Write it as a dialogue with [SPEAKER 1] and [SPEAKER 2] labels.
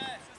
[SPEAKER 1] Yes.